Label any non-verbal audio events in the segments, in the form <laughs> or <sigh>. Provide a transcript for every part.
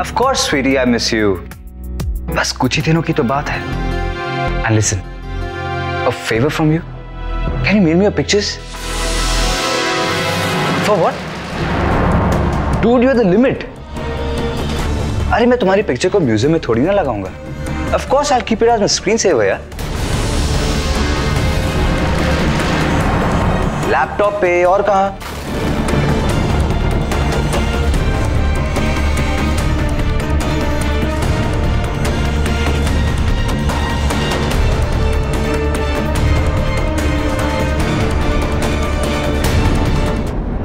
Of course, sweetie, I miss you. बस कुछ ही दिनों की तो बात है. And listen, a favor from you. Can you mail me your pictures? For what? Dude, you're the limit. अरे मैं तुम्हारी पिक्चर को म्यूज़ियम में थोड़ी ना लगाऊँगा. Of course, I'll keep it as my screensaver, यार. लैपटॉप पे और कहा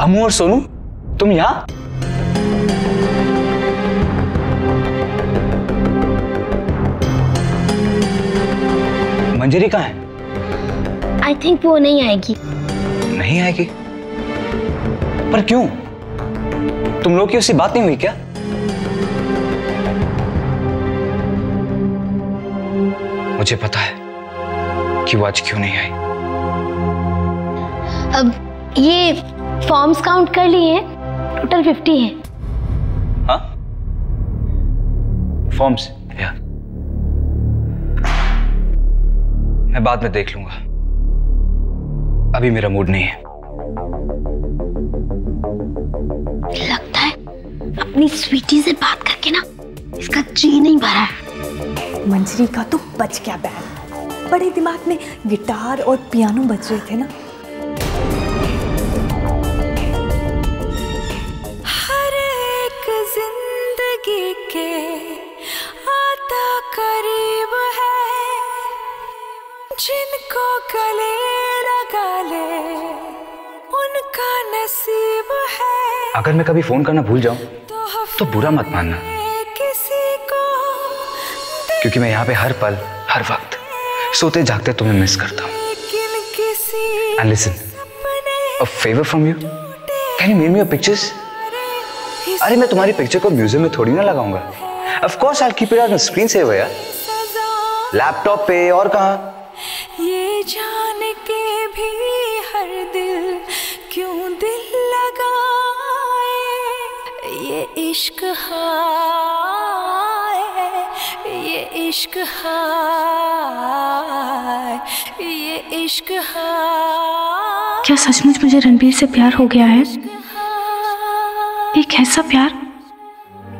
अमू और सोनू तुम यहाँ? मंजरी कहाँ है? आई थिंक वो नहीं आएगी। नहीं आएगी? पर क्यों? तुम लोग की उससे बात नहीं हुई क्या? मुझे पता है कि वो आज क्यों नहीं आई। अब ये फॉर्म्स काउंट कर लिए हैं टोटल फिफ्टी है। हाँ? फॉर्म्स या मैं बाद में देख लूँगा। अभी मेरा मूड नहीं है। लगता है अपनी स्वीटी से बात करके ना इसका जी नहीं भरा मंजरी का तो बच गया बैग। बड़े दिमाग में गिटार और पियानो बज रहे थे ना। गले लगा ले उनका नसीब है। अगर मैं कभी फ़ोन करना भूल जाऊँ तो तो बुरा मत मानना। किसी को क्योंकि मैं यहाँ पे हर पल हर वक्त सोते जागते तुम्हें मिस करता हूँ। And listen a favour from you can you mail me your pictures अरे मैं तुम्हारी पिक्चर को म्यूज़ियम में थोड़ी ना लगाऊँगा। Of course I keep it as screen saver यार लैपटॉप पे और कहा? इश्क हाय ये इश्क हाय ये इश्क हाय। क्या सचमुच मुझे रणबीर से प्यार हो गया है? एक ऐसा प्यार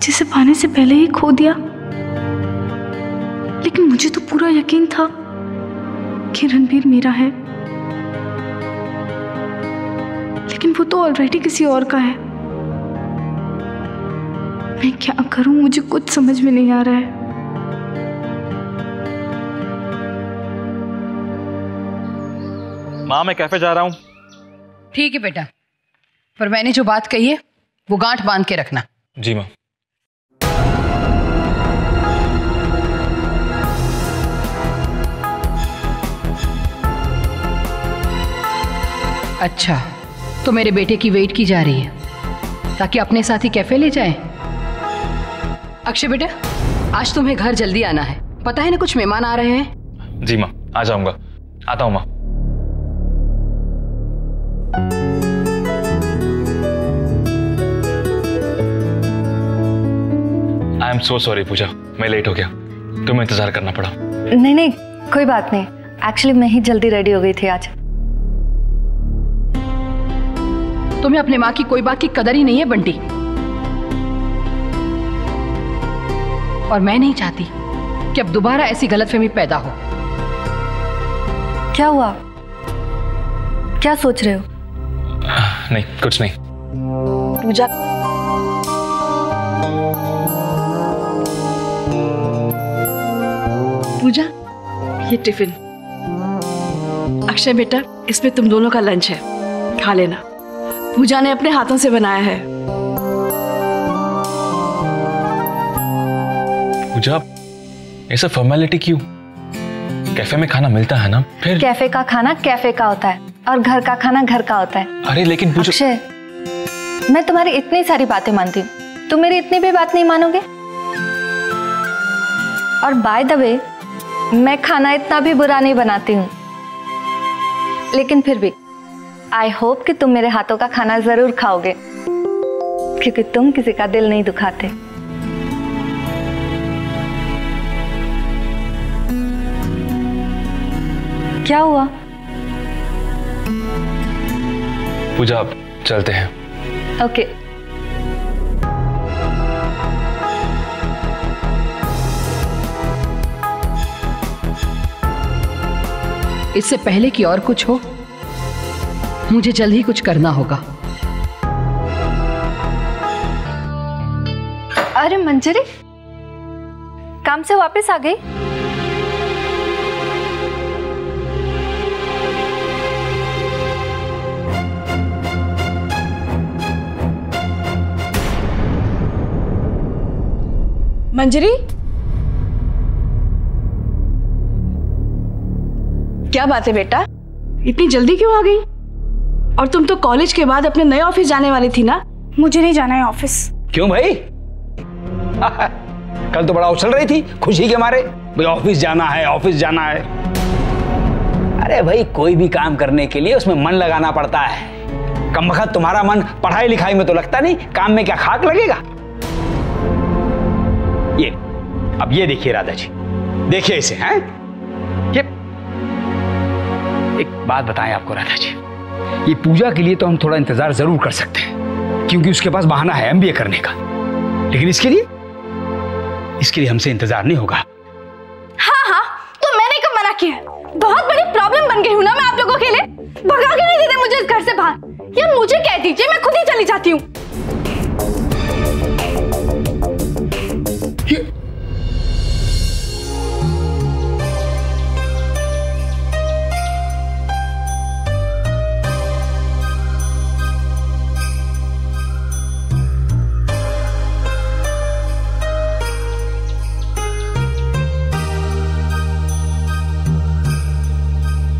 जिसे पाने से पहले ही खो दिया। लेकिन मुझे तो पूरा यकीन था कि रणबीर मेरा है। लेकिन वो तो ऑलरेडी किसी और का है। मैं क्या करूँ? मुझे कुछ समझ में नहीं आ रहा है। माँ मैं कैफ़े जा रहा हूँ। ठीक है बेटा। पर मैंने जो बात कही है वो गांठ बाँध के रखना। जी माँ। अच्छा तो मेरे बेटे की वेट की जा रही है ताकि अपने साथ ही कैफ़े ले जाए? अक्षय बेटा आज तुम्हें घर जल्दी आना है। पता है ना कुछ मेहमान आ रहे हैं? जी माँ आ जाऊँगा। आता हूँ माँ। I am so sorry Pooja. मैं लेट हो गया। तुम्हें इंतज़ार करना पड़ा। नहीं नहीं कोई बात नहीं। एक्चुअली मैं ही जल्दी रेडी हो गई थी आज। तुम्हें अपने माँ की कोई बात की कदर ही नहीं है बंटी। और मैं नहीं चाहती कि अब दोबारा ऐसी गलतफहमी पैदा हो। क्या हुआ? क्या सोच रहे हो? नहीं कुछ नहीं। पूजा पूजा ये टिफ़िन। अक्षय बेटा इसमें तुम दोनों का लंच है। खा लेना। पूजा ने अपने हाथों से बनाया है। पूजा सब फॉर्मेलिटी क्यों? कैफ़े में खाना मिलता है ना? फिर? कैफ़े का खाना कैफ़े का होता है और घर का खाना घर का होता है। अरे लेकिन पूजा अक्षय मैं तुम्हारी इतनी सारी बातें मानती हूँ। तुम मेरी इतनी भी बात नहीं मानोगे? और बाय द वे मैं खाना इतना भी बुरा नहीं बनाती हूँ। लेकिन फिर भी आई होप कि तुम मेरे हाथों का खाना ज़रूर खाओगे। क्योंकि तुम किसी का दिल नहीं दुखाते। क्या हुआ? पूजा चलते हैं। ओके इससे पहले कि और कुछ हो मुझे जल्द ही कुछ करना होगा। अरे मंजरी काम से वापस आ गई? मंजरी क्या बात है बेटा? इतनी जल्दी क्यों आ गई? और तुम तो कॉलेज के बाद अपने नए ऑफ़िस जाने वाली थी ना? मुझे नहीं जाना है ऑफ़िस। क्यों भाई? <laughs> कल तो बड़ा उछल रही थी खुशी के मारे। भाई ऑफ़िस जाना है ऑफ़िस जाना है। अरे भाई कोई भी काम करने के लिए उसमें मन लगाना पड़ता है। कम वक्त तुम्हारा मन पढ़ाई लिखाई में तो लगता नहीं काम में क्या खाक लगेगा? अब ये देखिए राधा जी देखिए इसे, हैं? ये एक बात बताएँ आपको राधा जी ये पूजा के लिए तो हम थोड़ा इंतज़ार ज़रूर कर सकते हैं, क्योंकि उसके पास बहाना है एमबीए करने का। लेकिन इसके लिए इसके लिए हमसे इंतज़ार नहीं होगा। हाँ हाँ तो मैंने कब मना किया? बहुत बड़ी प्रॉब्लम बन गई हूँ ना मैं आप लोगों के लिए। भगा के नहीं देते मुझे इस घर से बाहर। या मुझे कह दीजिए, मैं खुद ही चली जाती हूँ।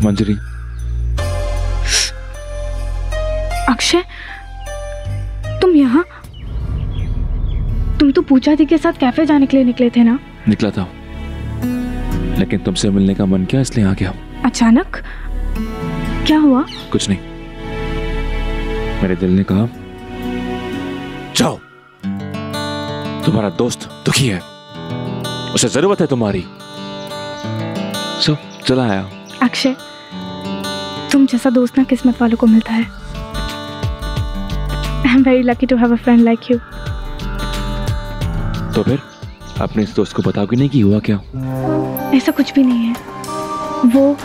मंजरी। अक्षय तुम यहाँ? तुम तो पूजा दी के साथ कैफ़े जाने के लिए निकले थे ना? निकला था। लेकिन तुमसे मिलने का मन किया इसलिए आ गया अचानक? क्या हुआ? कुछ नहीं। मेरे दिल ने कहा जाओ। तुम्हारा दोस्त दुखी है। उसे ज़रूरत है तुम्हारी। सो चला आया अक्षय तुम जैसा दोस्त ना किस्मत वालों को मिलता है। I am very lucky to have a friend like you तो फिर अपने इस दोस्त को बताओगे नहीं कि हुआ क्या? ऐसा कुछ भी नहीं है। वो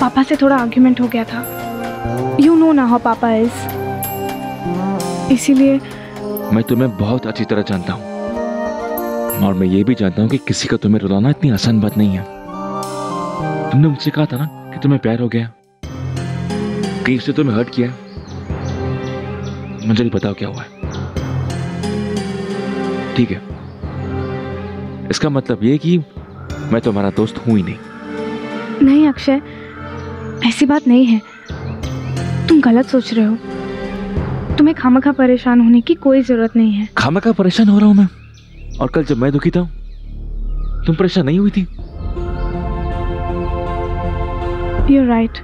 पापा से थोड़ा आर्ग्यूमेंट हो गया था। यू नो ना हाउ पापा इज़ इसीलिए मैं तुम्हें बहुत अच्छी तरह जानता हूँ। और मैं ये भी जानता हूँ कि किसी का तुम्हें रुलाना इतनी आसान बात नहीं है। तुमने मुझसे कहा था ना कि तुम्हें प्यार हो गया? कहीं उसने तुम्हें हर्ट किया? मुझे बताओ क्या हुआ है। ठीक है। इसका मतलब ये कि मैं तुम्हारा दोस्त हूँ ही नहीं। नहीं अक्षय ऐसी बात नहीं है। तुम गलत सोच रहे हो। तुम्हें खामखा परेशान होने की कोई ज़रूरत नहीं है। खामखा परेशान हो रहा हूँ मैं। और कल जब मैं दुखी था तुम परेशान नहीं हुई थी। यू राइट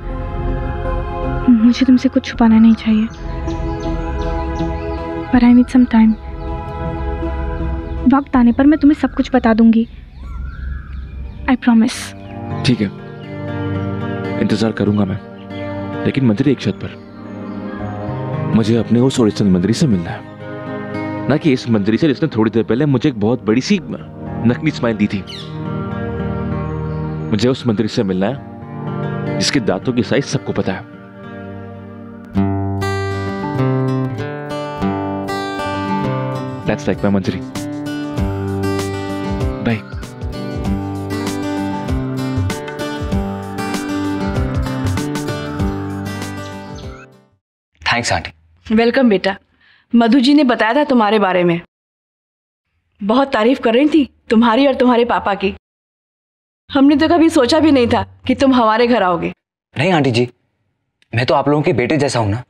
मुझे तुमसे कुछ छुपाना नहीं चाहिए। पर आई नीड सम टाइम वक्त आने पर मैं तुम्हें सब कुछ बता दूँगी। आई प्रॉमिस ठीक है। इंतज़ार करूँगा मैं। लेकिन मंदिर एक छत पर। मुझे अपने उस ओरिजिनल मंदिर से मिलना है। ना कि इस मंदिर से जिसने थोड़ी देर पहले मुझे एक बहुत बड़ी सी नकली स्माइल दी थी। मुझे उस मंदिर से मिलना है। जिसके दांतों की साइज़ सबको पता है। That's like my Manjari. Bye thanks aunty welcome बेटा। मधु जी ने बताया था तुम्हारे बारे में। बहुत तारीफ़ कर रही थी तुम्हारी और तुम्हारे पापा की। हमने तो कभी सोचा भी नहीं था कि तुम हमारे घर आओगे। नहीं आंटी जी मैं तो आप लोगों के बेटे जैसा हूँ ना।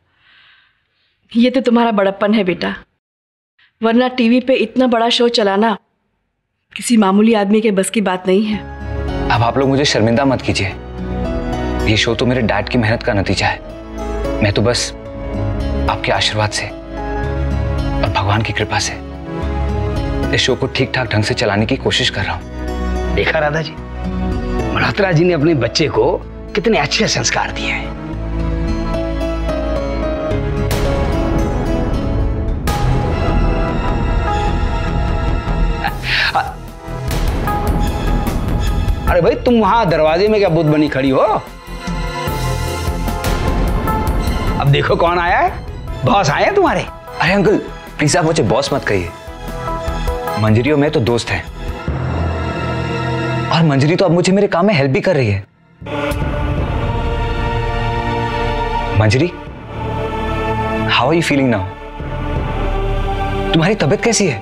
ये तो तुम्हारा बड़प्पन है बेटा। वरना टीवी पे इतना बड़ा शो चलाना किसी मामूली आदमी के बस की बात नहीं है। अब आप लोग मुझे शर्मिंदा मत कीजिए। ये शो तो मेरे डैड की मेहनत का नतीजा है। मैं तो बस आपके आशीर्वाद से और भगवान की कृपा से इस शो को ठीक ठाक ढंग से चलाने की कोशिश कर रहा हूँ। देखा राधा जी? मल्होत्रा जी ने अपने बच्चे को कितने अच्छे संस्कार दिए हैं। अरे भाई, तुम वहाँ दरवाजे में क्या बुद्ध बनी खड़ी हो? अब देखो कौन आया है। बॉस आए हैं तुम्हारे? अरे अंकल, प्लीज़ आप मुझे बॉस मत कहिए। मंजरियों में तो दोस्त हैं। और मंजरी तो अब मुझे मेरे काम में हेल्प भी कर रही है। Manjari how are you feeling now तुम्हारी तबीयत कैसी है?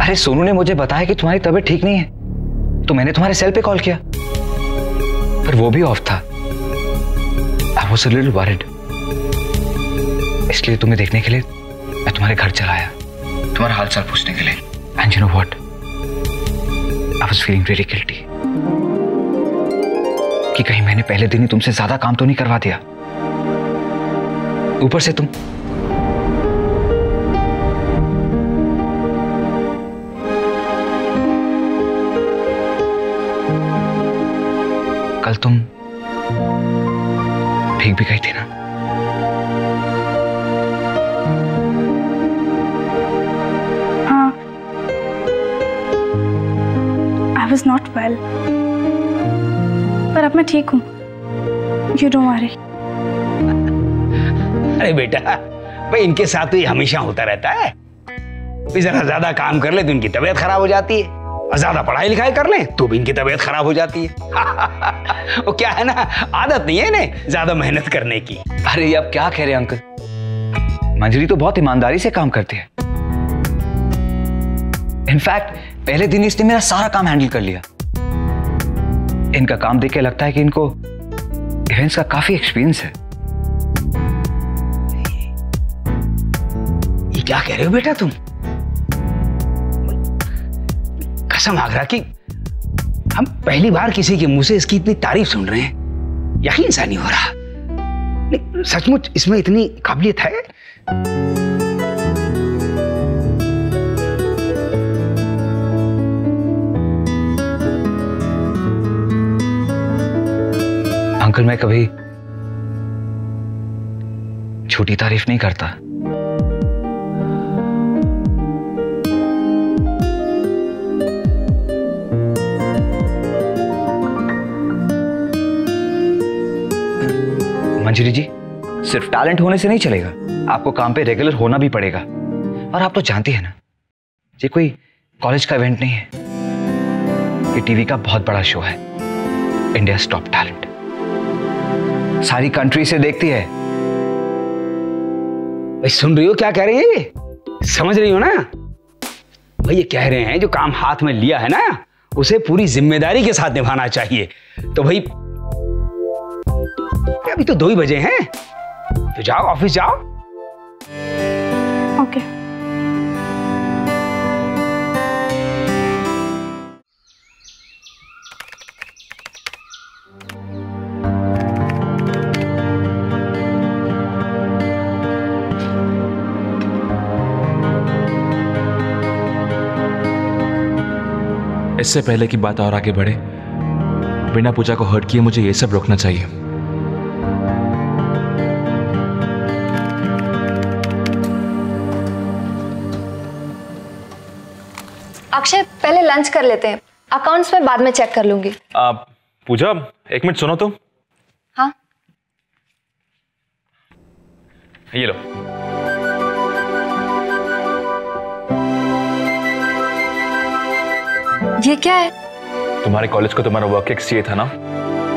अरे सोनू ने मुझे बताया कि तुम्हारी तबीयत ठीक नहीं है तो मैंने तुम्हारे सेल पे कॉल किया, पर वो भी ऑफ़ था। आई वॉज़ लिटिल वरिड इसलिए तुम्हें देखने के लिए मैं तुम्हारे घर चला आया। तुम्हारा हाल चाल पूछने के लिए। And you know what I was feeling very guilty कि कहीं मैंने पहले दिन ही तुमसे ज़्यादा काम तो नहीं करवा दिया। ऊपर से तुम भीग भी गई थी ना। हाँ। आई वॉज़ नॉट वेल पर अब मैं ठीक हूँ। यू डोंट वरी अरे बेटा भाई इनके साथ तो ये हमेशा होता रहता है। भी जरा ज़्यादा काम कर ले तो इनकी तबीयत खराब हो जाती है। और ज़्यादा पढ़ाई लिखाई कर ले तो भी इनकी तबीयत खराब हो जाती है। <laughs> वो क्या है ना, आदत नहीं है इन्हें ज़्यादा मेहनत करने की। अरे आप क्या कह रहे हैं, अंकल? मंजरी तो बहुत ईमानदारी से काम करती है। इनफैक्ट पहले दिन इसने मेरा सारा काम हैंडल कर लिया। इनका काम देख के लगता है कि इनको इवेंट्स का काफ़ी एक्सपीरियंस है। ये क्या कह रहे हो बेटा तुम? कसम आगरा कि हम पहली बार किसी के मुँह से इसकी इतनी तारीफ़ सुन रहे हैं। यकीन सा नहीं हो रहा। सचमुच इसमें इतनी काबिलियत है? अंकल, मैं कभी छोटी तारीफ़ नहीं करता। मंजरी जी, सिर्फ़ टैलेंट होने से नहीं चलेगा, आपको काम पे रेगुलर होना भी पड़ेगा। और आप तो जानती है ना, ये कोई कॉलेज का इवेंट नहीं है। ये टीवी का बहुत बड़ा शो है इंडिया टॉप टैलेंट सारी कंट्री से देखती है। भाई, सुन रही हो क्या कह रही है समझ रही हो ना? भाई, ये कह रहे हैं, जो काम हाथ में लिया है ना, उसे पूरी ज़िम्मेदारी के साथ निभाना चाहिए। तो भाई अभी तो दो ही बजे हैं। तो जाओ ऑफ़िस जाओ। ओके इससे पहले की बात और आगे बढ़े। बिना पूजा को हर्ट किए मुझे ये सब रोकना चाहिए। पहले लंच कर लेते हैं। अकाउंट्स में बाद में चेक कर लूँगी। आ, पूजा एक मिनट सुनो तो। हाँ। ये लो। ये क्या है? तुम्हारे कॉलेज को तुम्हारा वर्क एक्स चाहिए था ना?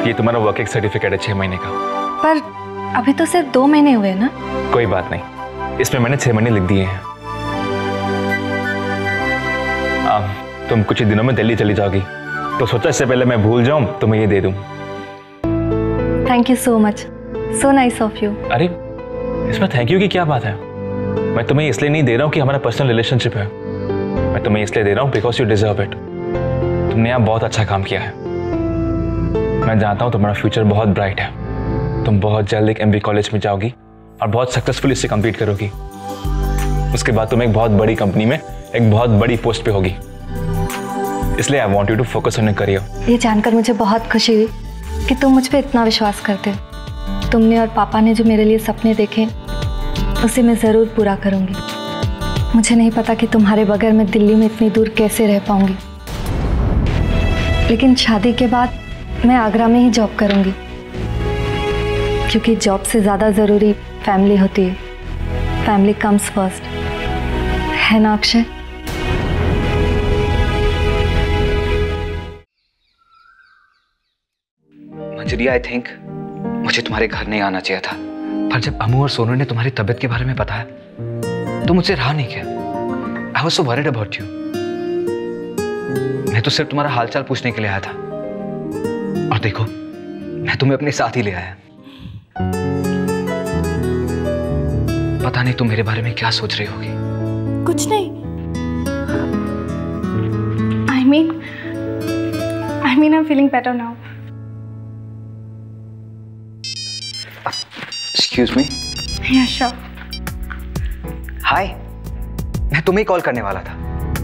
ये तुम्हारा वर्क एक्स सर्टिफिकेट है छह महीने का। पर अभी तो सिर्फ़ दो महीने हुए ना? कोई बात नहीं। इसमें मैंने छह महीने लिख दिए हैं। तुम कुछ ही दिनों में दिल्ली चली जाओगी। तो सोचा इससे पहले मैं भूल जाऊँ तो मैं ये दे दूँ। Thank you so much so nice of you अरे इसमें थैंक यू की क्या बात है? मैं तुम्हें इसलिए नहीं दे रहा हूँ कि हमारा पर्सनल रिलेशनशिप है। मैं तुम्हें इसलिए दे रहा हूँ बिकॉज़ यू डिजर्व इट तुमने यहाँ बहुत अच्छा काम किया है। मैं जानता हूँ तुम्हारा फ्यूचर बहुत ब्राइट है। तुम बहुत जल्द एक एम कॉलेज में जाओगी और बहुत सक्सेसफुल इससे कंप्लीट करोगी। उसके बाद तुम एक बहुत बड़ी कंपनी में एक बहुत बड़ी पोस्ट पे होगी। इसलिए I want you to focus on career ये जानकर मुझे बहुत खुशी हुई कि तुम मुझ पर इतना विश्वास करते हो। तुमने और पापा ने जो मेरे लिए सपने देखे, उसे मैं ज़रूर पूरा करूँगी। मुझे नहीं पता कि तुम्हारे बगैर मैं दिल्ली में इतनी दूर कैसे रह पाऊँगी। लेकिन शादी के बाद मैं आगरा में ही जॉब करूँगी, क्योंकि जॉब से ज़्यादा ज़रूरी फैमिली होती है। फैमिली कम्स फ़र्स्ट है ना, अक्षय? मंजरी आई थिंक मुझे तुम्हारे घर नहीं आना चाहिए था। पर जब अमू और सोनू ने तुम्हारी तबीयत के बारे में बताया तो मुझसे रहा नहीं किया I was so worried about you मैं तो सिर्फ़ तुम्हारा हालचाल पूछने के लिए आया था। और देखो, मैं तुम्हें अपने साथ ही ले आया। पता नहीं तुम मेरे बारे में क्या सोच रही होगी। कुछ नहीं। I mean I mean I am feeling better now excuse me yeah sure hi मैं तुम्हें कॉल करने वाला था।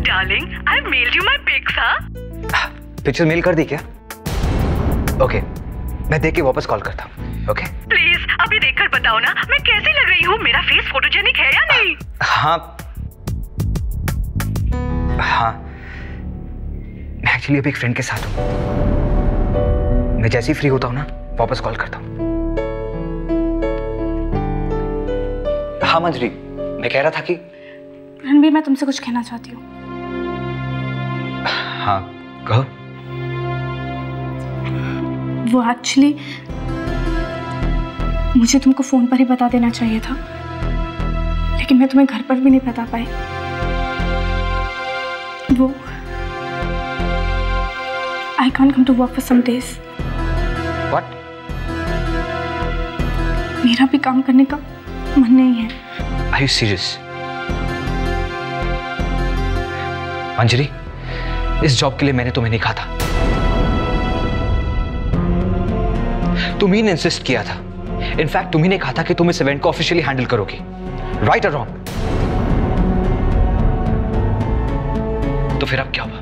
Darling, I mailed you my pics, huh? Picture mail कर दी क्या? ओके okay, मैं देख के वापस कॉल करता हूँ। ओके Please, अभी देखकर बताओ ना मैं कैसी लग रही हूँ? मेरा फेस फोटोजेनिक है या नहीं? हाँ। हाँ। मैं एक्चुअली अभी एक फ्रेंड के साथ हूँ। मैं जैसे ही फ्री होता हूँ ना वापस कॉल करता हूँ। हाँ मंजरी मैं कह रहा था कि रणबीर मैं तुमसे कुछ कहना चाहती हूँ। हाँ कहो। वो एक्चुअली मुझे तुमको फ़ोन पर ही बता देना चाहिए था लेकिन मैं तुम्हें घर पर भी नहीं बता पाई। वो I can't come to work for some days what मेरा भी काम करने का मन नहीं है। आर यू सीरियस मंजरी इस जॉब के लिए मैंने तुम्हें नहीं कहा था। तुम्ही ने इंसिस्ट किया था। इनफैक्ट तुम्ही ने कहा था कि तुम इस इवेंट को ऑफिशियली हैंडल करोगी। राइट और रॉन्ग तो फिर अब क्या हुआ?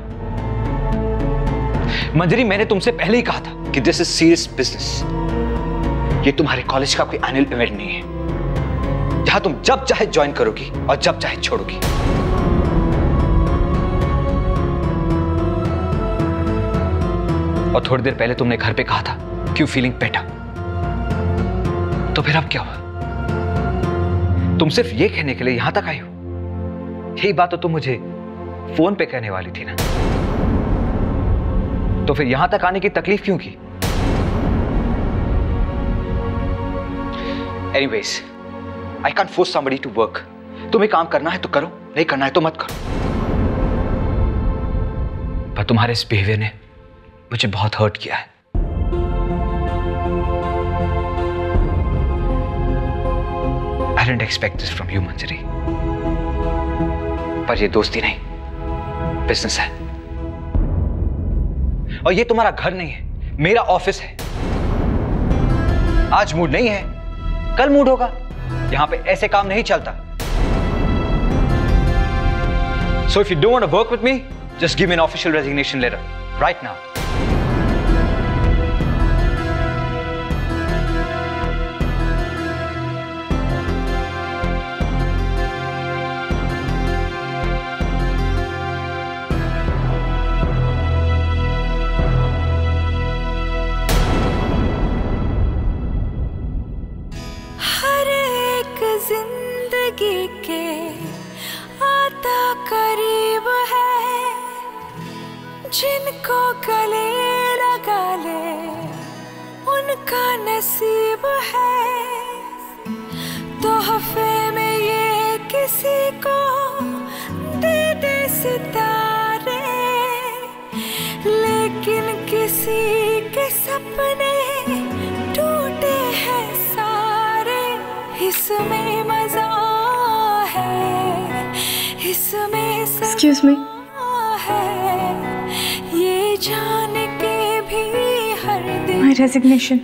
मंजरी, मैंने तुमसे पहले ही कहा था कि दिस इज़ सीरियस बिज़नेस ये तुम्हारे कॉलेज का कोई एनुअल इवेंट नहीं है। जहाँ तुम जब चाहे ज्वाइन करोगी और जब चाहे छोड़ोगी। और थोड़ी देर पहले तुमने घर पे कहा था क्यों फीलिंग बेटर तो फिर अब क्या हुआ? तुम सिर्फ़ ये कहने के लिए यहाँ तक आई हो। यही बात तो तुम मुझे फ़ोन पे कहने वाली थी ना? तो फिर यहाँ तक आने की तकलीफ़ क्यों की? Anyways I can't force somebody to work तुम्हें काम करना है तो करो, नहीं करना है तो मत करो। पर तुम्हारे इस बिहेवियर ने मुझे बहुत हर्ट किया है। I didn't expect this from you Manjari पर ये दोस्ती नहीं बिज़नेस है। और ये तुम्हारा घर नहीं है, मेरा ऑफ़िस है। आज मूड नहीं है, कल मूड होगा। यहाँ पे ऐसे काम नहीं चलता। So if you don't work with me just give an official resignation letter right now जिनको गले लगा ले, उनका नसीब है। तोहफे में ये किसी को दे दे सितारे, लेकिन किसी के सपने टूटे हैं सारे। इसमें मज़ा है, इसमें है ये जान के भी हर दिन रेजिग्नेशन